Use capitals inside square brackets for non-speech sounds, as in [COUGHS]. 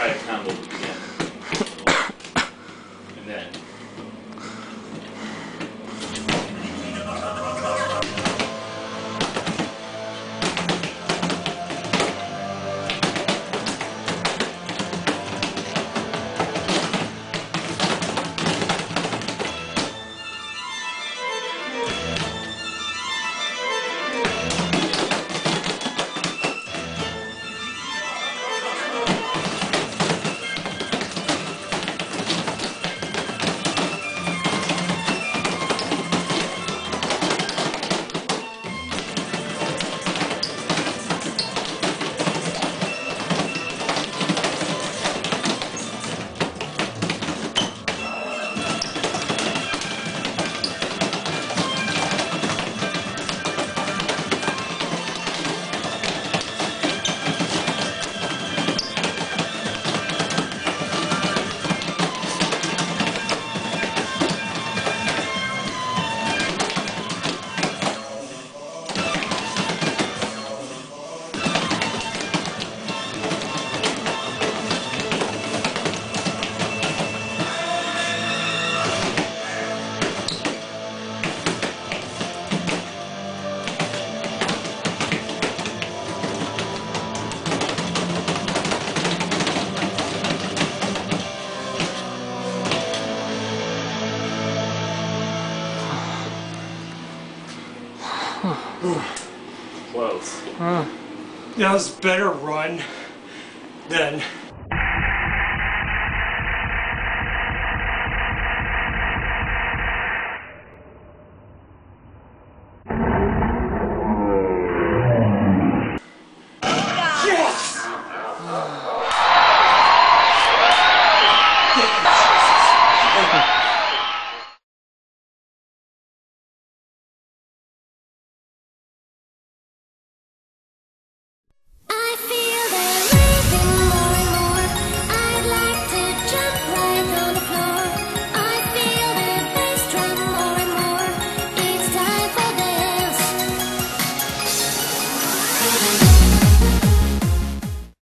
try to combo again. [COUGHS] And then. Close. That was better run than